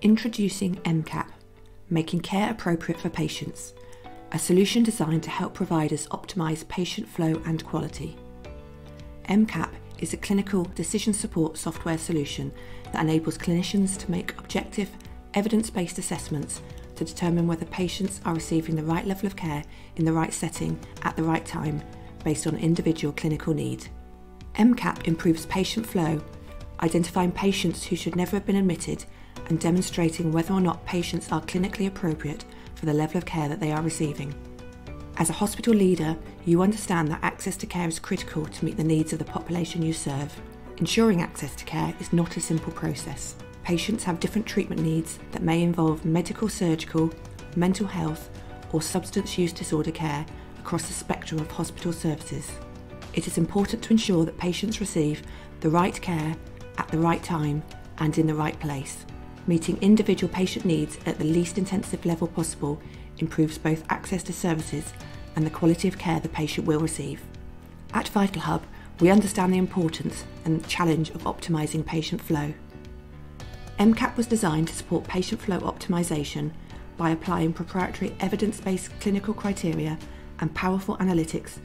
Introducing MCAP, making care appropriate for patients, a solution designed to help providers optimise patient flow and quality. MCAP is a clinical decision support software solution that enables clinicians to make objective, evidence based assessments to determine whether patients are receiving the right level of care in the right setting at the right time based on individual clinical need. MCAP improves patient flow, identifying patients who should never have been admitted and demonstrating whether or not patients are clinically appropriate for the level of care that they are receiving. As a hospital leader, you understand that access to care is critical to meet the needs of the population you serve. Ensuring access to care is not a simple process. Patients have different treatment needs that may involve medical, surgical, mental health, or substance use disorder care across the spectrum of hospital services. It is important to ensure that patients receive the right care at the right time and in the right place. Meeting individual patient needs at the least intensive level possible improves both access to services and the quality of care the patient will receive. At VitalHub, we understand the importance and challenge of optimising patient flow. MCAP was designed to support patient flow optimisation by applying proprietary evidence based clinical criteria and powerful analytics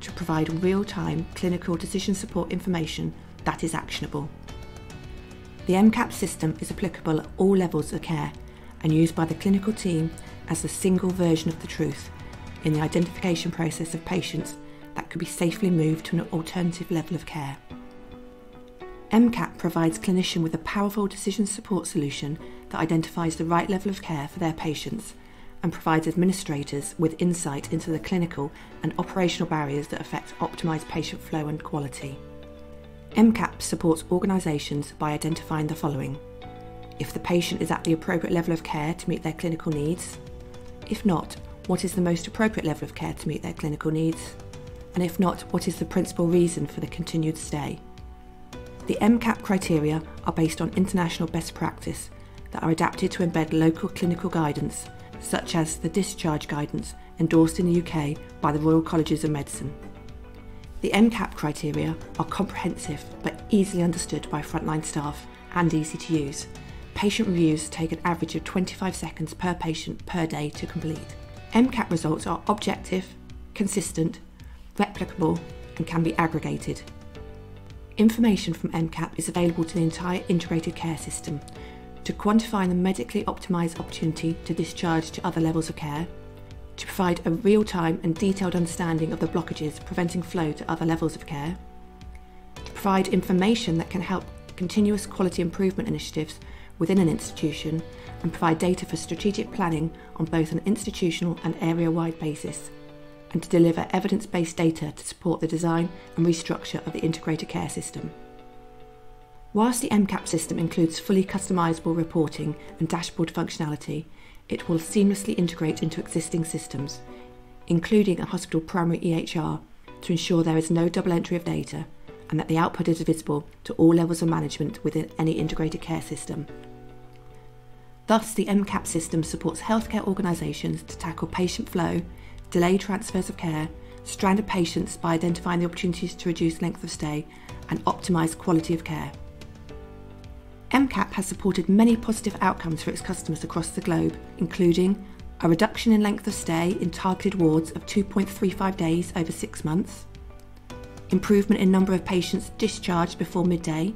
to provide real time clinical decision support information that is actionable. The MCAP system is applicable at all levels of care and used by the clinical team as a single version of the truth in the identification process of patients that could be safely moved to an alternative level of care. MCAP provides clinicians with a powerful decision support solution that identifies the right level of care for their patients and provides administrators with insight into the clinical and operational barriers that affect optimised patient flow and quality. MCAP supports organisations by identifying the following. If the patient is at the appropriate level of care to meet their clinical needs, if not, what is the most appropriate level of care to meet their clinical needs, and if not, what is the principal reason for the continued stay. The MCAP criteria are based on international best practice that are adapted to embed local clinical guidance, such as the discharge guidance endorsed in the UK by the Royal Colleges of Medicine. The MCAP criteria are comprehensive but easily understood by frontline staff and easy to use. Patient reviews take an average of 25 seconds per patient per day to complete. MCAP results are objective, consistent, replicable, and can be aggregated. Information from MCAP is available to the entire integrated care system to quantify the medically optimised opportunity to discharge to other levels of care, to provide a real time and detailed understanding of the blockages preventing flow to other levels of care, to provide information that can help continuous quality improvement initiatives within an institution and provide data for strategic planning on both an institutional and area wide basis, and to deliver evidence based data to support the design and restructure of the integrated care system. Whilst the MCAP system includes fully customisable reporting and dashboard functionality, it will seamlessly integrate into existing systems, including a hospital primary EHR, to ensure there is no double entry of data and that the output is visible to all levels of management within any integrated care system. Thus, the MCAP system supports healthcare organisations to tackle patient flow, delay transfers of care, stranded patients by identifying the opportunities to reduce length of stay, and optimise quality of care. MCAP has supported many positive outcomes for its customers across the globe, including a reduction in length of stay in targeted wards of 2.35 days over six months, improvement in number of patients discharged before midday,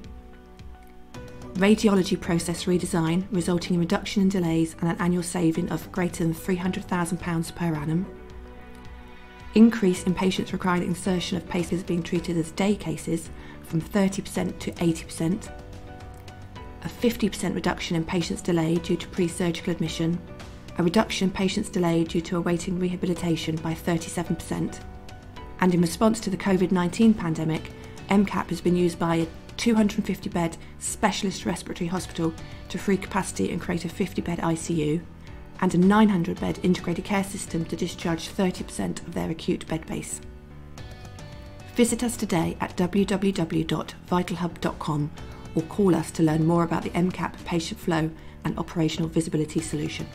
radiology process redesign resulting in reduction in delays and an annual saving of greater than £300,000 per annum, increase in patients requiring insertion of cases being treated as day cases from 30% to 80%, a 50% reduction in patients delayed due to pre-surgical admission, a reduction in patients delayed due to awaiting rehabilitation by 37%. And in response to the COVID-19 pandemic, MCAP has been used by a 250 bed specialist respiratory hospital to free capacity and create a 50 bed ICU, and a 900 bed integrated care system to discharge 30% of their acute bed base. Visit us today at www.vitalhub.com or call us to learn more about the MCAP patient flow and operational visibility solution.